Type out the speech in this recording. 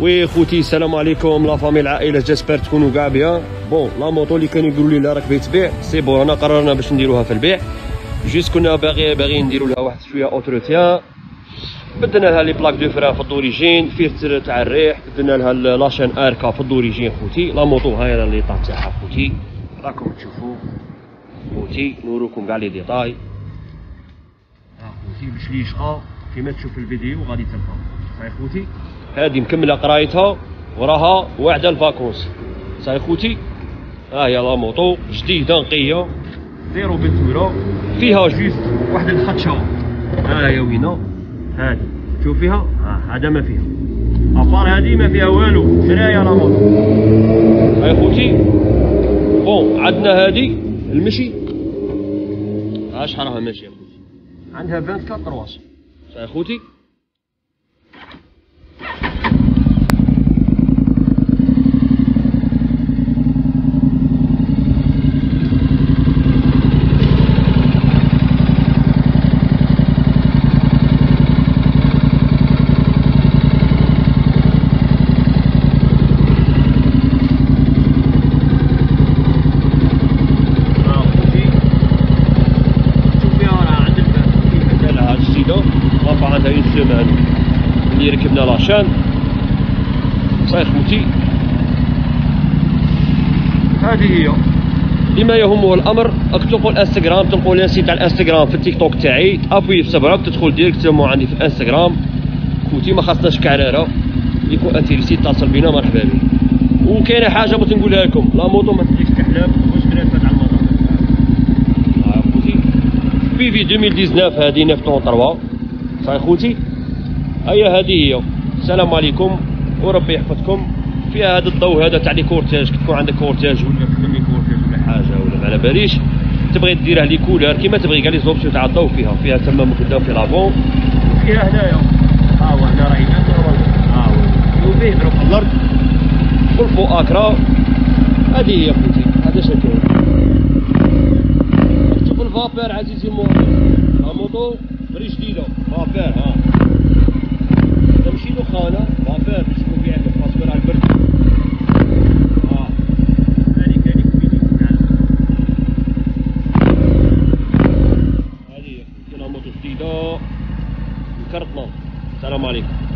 oui خوتي السلام عليكم la famille العائله j'espère تكونوا كاع bien bon la moto اللي كانوا يقولوا لي لا راك باغي تبيع c'est bon انا قررنا باش نديروها في البيع juste كنا باغي باغي نديروا لها واحد شوية entretien بدلنا لها les plaques de frein في ال d'origine filtre تاع الريح بدلنا لها la chaîne اركا في ال d'origine خوتي la moto هاي l'état تاعها خوتي راكم تشوفوا خوتي نوروكم كاع les détails خوتي باش لي يشقى كيما تشوف في الفيديو غادي تلقى صاي خوتي هادي مكملة قرايتها وراها واعده ال vacances. صاي خوتي ها هي la moto جديدة نقية. zéro peinture فيها juste واحد الخدشه ها هي وينه هادي. شوف فيها؟ ها هذا ما فيها. à part هادي ما فيها والو. مرايه la moto هاي خوتي. bon عندنا هادي. المشي. ها شحال راها ماشية خوتي؟ عندها 24 رواس صاي خوتي. اللي ركبنا la chaîne. صاي خوتي هذه هي. لما يهمه الأمر راك تلقوا الانستغرام تلقوا لانسي تاع الانستغرام في التيك توك تاعي. t'appuies في سبعه تدخل directement عندي في الانستغرام. خوتي ما خاصناش كعرارة. يكون intéressé اتصل بينا مرحبا به وكاينة حاجة بغيت نقولها لكم؟ la moto ما تجيش كحلاب واش درات تاع المطار خوتي. في في 2019 هذه 933 صاي خوتي؟ هيا هذه هي السلام عليكم وربي يحفظكم فيها هذا الضوء هذا تاع les cortèges كتكون عندك cortège ولا تخدم cortège ولا حاجة ولا ما على باليش تبغي ديرها les couleurs كيما تبغي كاع les options تاع الضوء فيها فيها تما مقدام في l'avant فيها هنايا ها هو هنا راهي ها هو وفيه يضرب في الأرض والفوق اكرا هذه هي خوتي هذا شكل شوف الفابير عزيزي المواطن لا موطو فري جديده فابير ها طاوله بامبير باش يكون فيها باسكو راه البرد السلام عليكم